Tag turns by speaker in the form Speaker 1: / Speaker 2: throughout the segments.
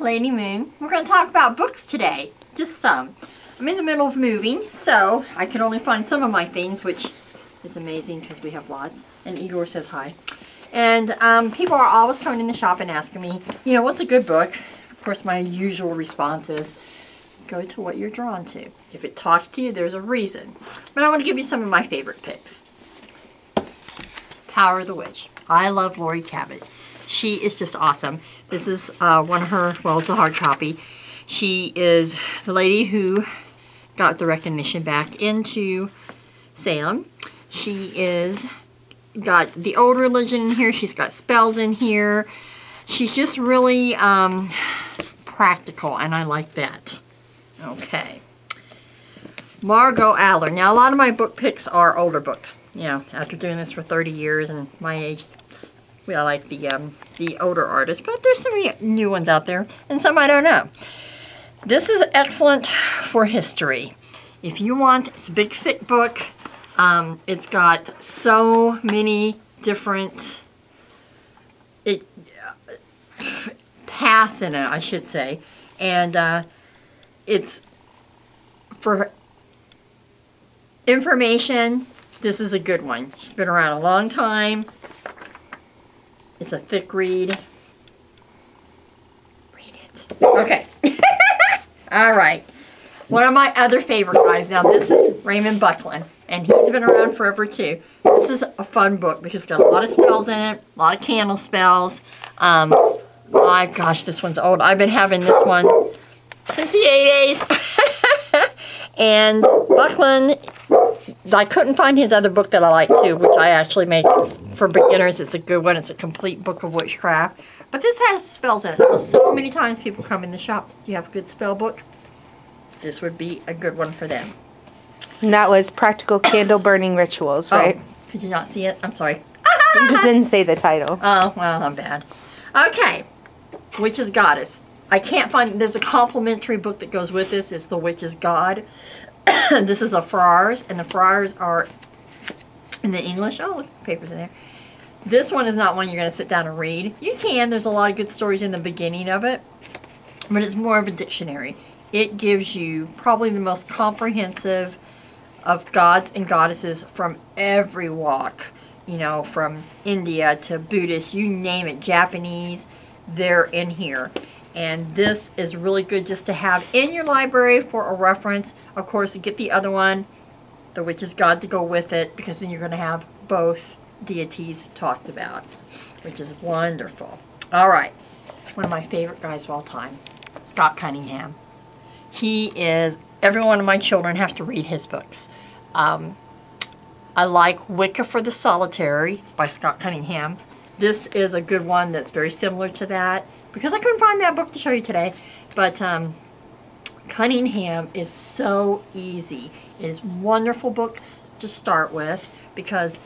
Speaker 1: Lady Moon. We're going to talk about books today. Just some. I'm in the middle of moving, so I could only find some of my things, which is amazing because we have lots. And Igor says hi. And um, people are always coming in the shop and asking me, you know, what's a good book? Of course, my usual response is, go to what you're drawn to. If it talks to you, there's a reason. But I want to give you some of my favorite picks. Power of the Witch. I love Laurie Cabot. She is just awesome. This is uh, one of her, well, it's a hard copy. She is the lady who got the recognition back into Salem. She is got the old religion in here. She's got spells in here. She's just really um, practical, and I like that. Okay. Margot Adler. Now, a lot of my book picks are older books. You know, after doing this for 30 years and my age, we all like the um, the older artists, but there's some new ones out there, and some I don't know. This is excellent for history. If you want, it's a big thick book. Um, it's got so many different it, uh, paths in it, I should say, and uh, it's for information. This is a good one. She's been around a long time. It's a thick read. Read it. Okay. All right. One of my other favorite guys. Now, this is Raymond Buckland, and he's been around forever, too. This is a fun book because it's got a lot of spells in it, a lot of candle spells. Um, my gosh, this one's old. I've been having this one since the 80s. and Buckland I couldn't find his other book that I like too, which I actually make for beginners. It's a good one. It's a complete book of witchcraft. But this has spells in it. So, many times people come in the shop, you have a good spell book? This would be a good one for them.
Speaker 2: And that was Practical Candle Burning Rituals, oh, right?
Speaker 1: Oh, could you not see it? I'm sorry.
Speaker 2: You just didn't say the title.
Speaker 1: Oh, well, I'm bad. Okay. Witch's Goddess. I can't find, there's a complimentary book that goes with this. It's The Witch's God. this is the Farrars, and the Farrars are in the English. Oh, look, papers in there. This one is not one you're going to sit down and read. You can. There's a lot of good stories in the beginning of it, but it's more of a dictionary. It gives you probably the most comprehensive of gods and goddesses from every walk. You know, from India to Buddhist, you name it, Japanese, they're in here and this is really good just to have in your library for a reference. Of course, get the other one, the Witch's God, to go with it because then you're going to have both deities talked about, which is wonderful. All right, one of my favorite guys of all time, Scott Cunningham. He is, every one of my children have to read his books. Um, I like Wicca for the Solitary by Scott Cunningham. This is a good one that's very similar to that because I couldn't find that book to show you today. But um, Cunningham is so easy. It is wonderful books to start with because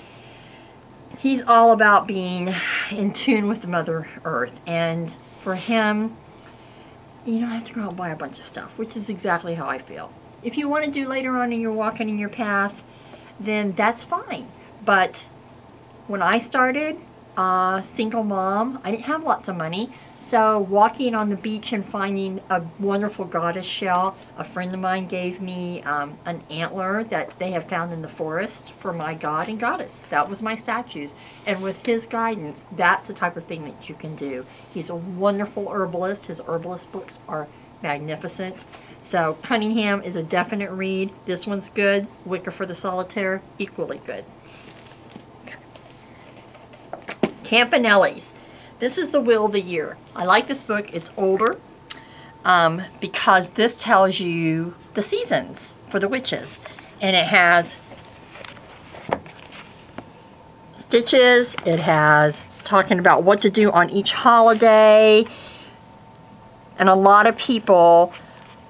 Speaker 1: he's all about being in tune with the Mother Earth. And for him, you don't have to go out and buy a bunch of stuff, which is exactly how I feel. If you want to do later on in your walking in your path, then that's fine. But when I started, uh, single mom, I didn't have lots of money, so walking on the beach and finding a wonderful goddess shell, a friend of mine gave me um, an antler that they have found in the forest for my god and goddess. That was my statues. And with his guidance, that's the type of thing that you can do. He's a wonderful herbalist. His herbalist books are magnificent. So Cunningham is a definite read. This one's good. Wicca for the Solitaire, equally good. Campanelli's. This is the Wheel of the Year. I like this book. It's older um, because this tells you the seasons for the witches. And it has stitches. It has talking about what to do on each holiday. And a lot of people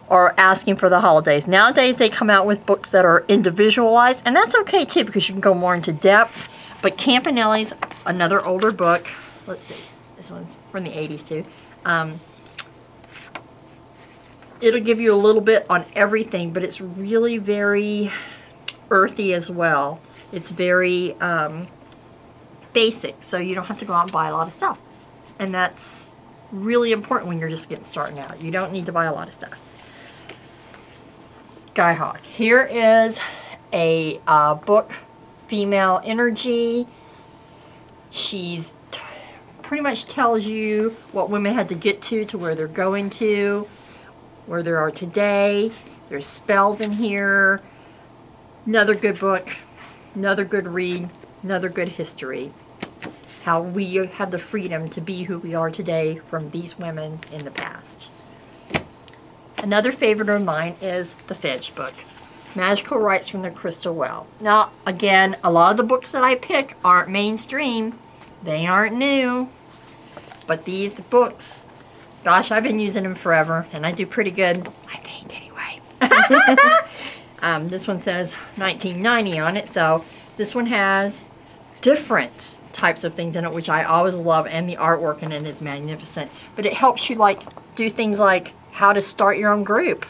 Speaker 1: are asking for the holidays. Nowadays they come out with books that are individualized and that's okay too because you can go more into depth. But Campanelli's another older book. Let's see. This one's from the 80s too. Um, it'll give you a little bit on everything, but it's really very earthy as well. It's very um, basic, so you don't have to go out and buy a lot of stuff. And that's really important when you're just getting started out. You don't need to buy a lot of stuff. Skyhawk. Here is a uh, book, Female Energy. She's pretty much tells you what women had to get to to where they're going to, where they are today. There's spells in here. Another good book, another good read, another good history. How we have the freedom to be who we are today from these women in the past. Another favorite of mine is the Fitch book, Magical Rites from the Crystal Well. Now, again, a lot of the books that I pick aren't mainstream. They aren't new. But these books, gosh, I've been using them forever, and I do pretty good. I paint anyway. um, this one says 1990 on it, so this one has different types of things in it, which I always love, and the artwork in it is magnificent. But it helps you like do things like how to start your own group,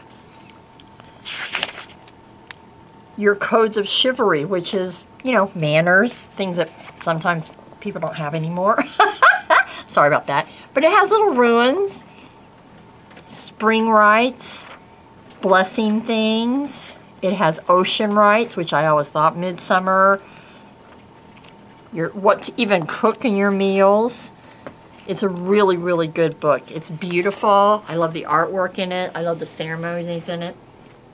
Speaker 1: your codes of chivalry, which is you know manners, things that sometimes people don't have anymore. Sorry about that, but it has little ruins, spring rites, blessing things. It has ocean rites, which I always thought midsummer your what to even cook in your meals. It's a really, really good book. It's beautiful. I love the artwork in it. I love the ceremonies in it.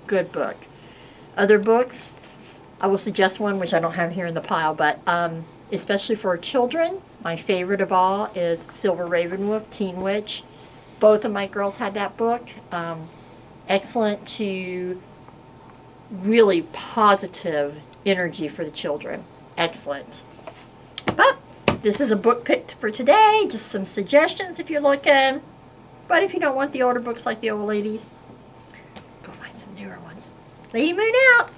Speaker 1: Good book. Other books, I will suggest one which I don't have here in the pile, but um, especially for children, my favorite of all is Silver Ravenwolf, Teen Witch. Both of my girls had that book. Um, excellent to really positive energy for the children. Excellent. But this is a book picked for today. Just some suggestions if you're looking. But if you don't want the older books like the old ladies, go find some newer ones. Lady Moon out.